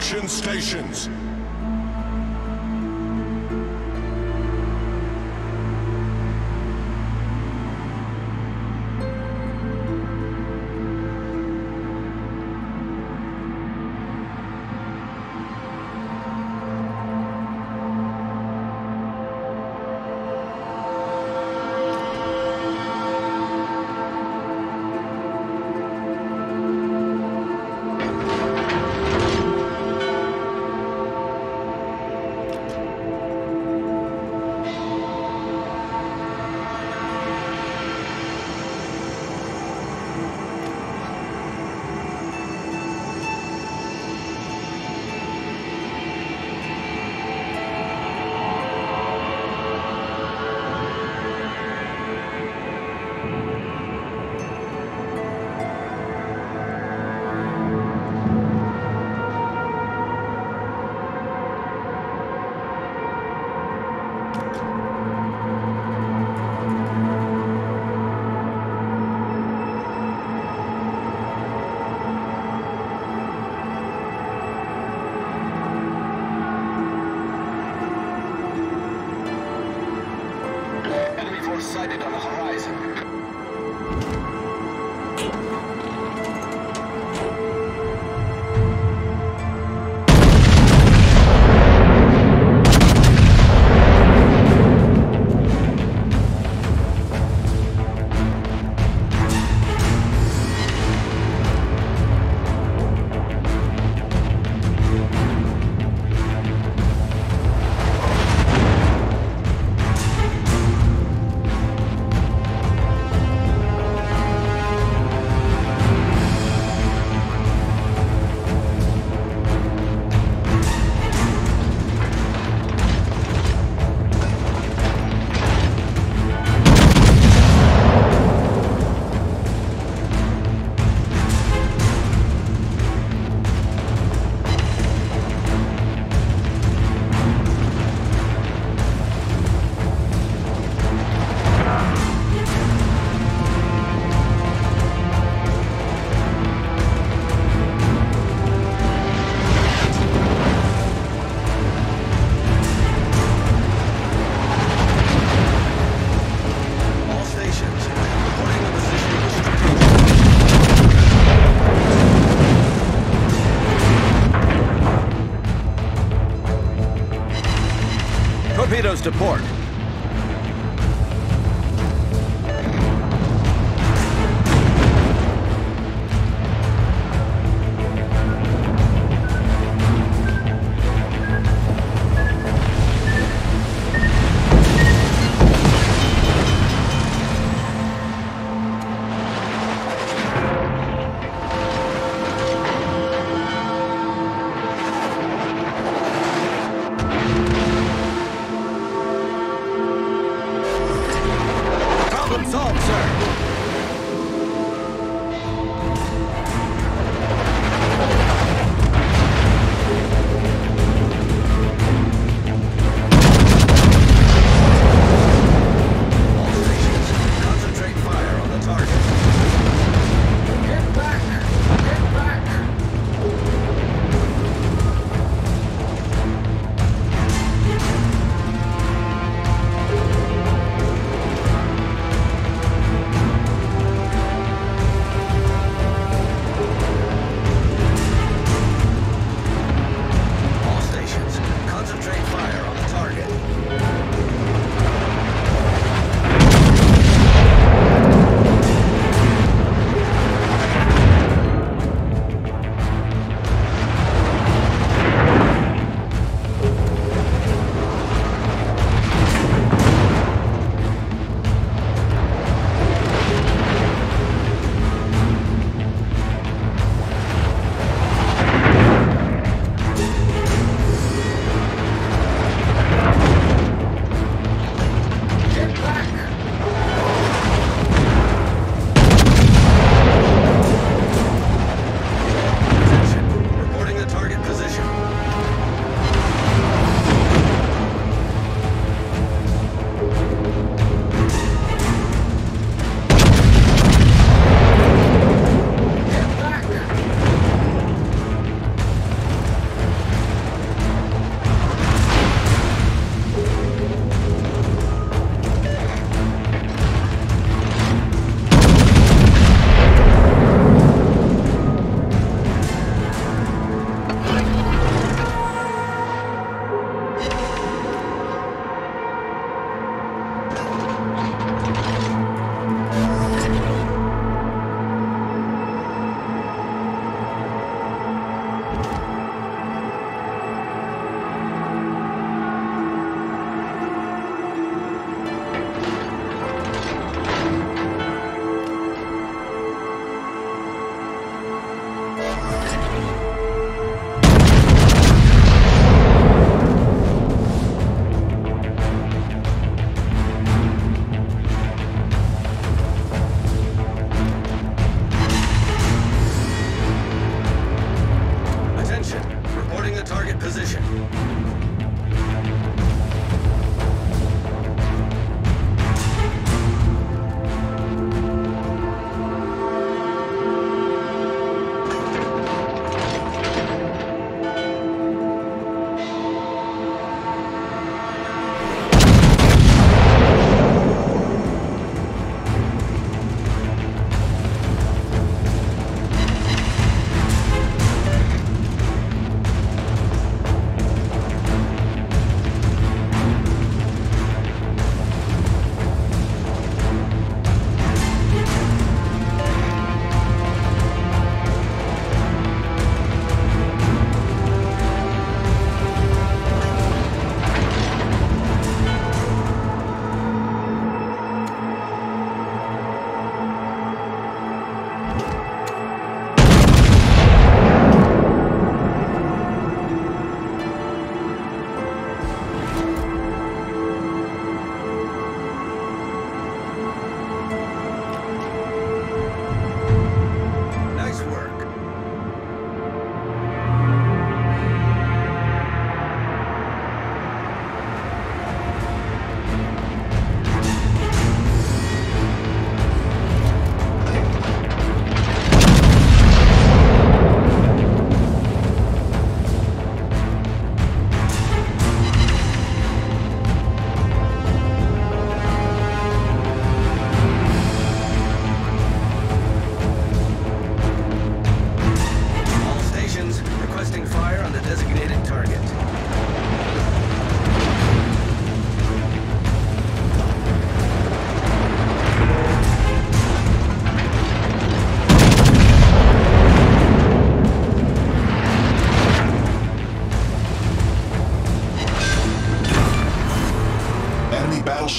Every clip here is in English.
Extraction stations. To port.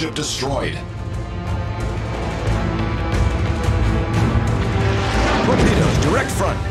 Destroyed. Torpedoes, direct front.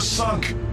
Sunk.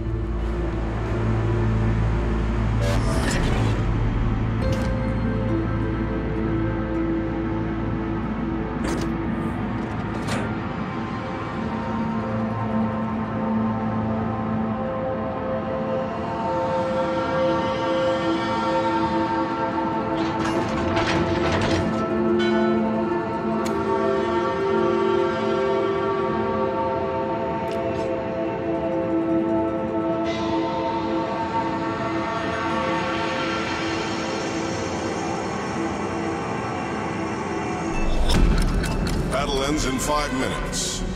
In five minutes.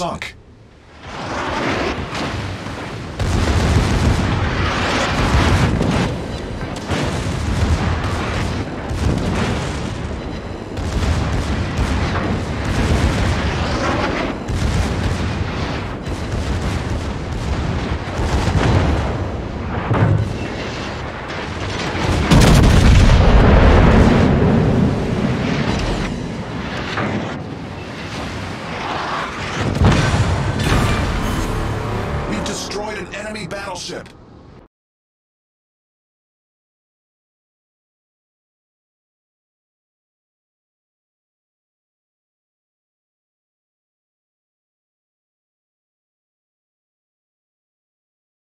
Sunk.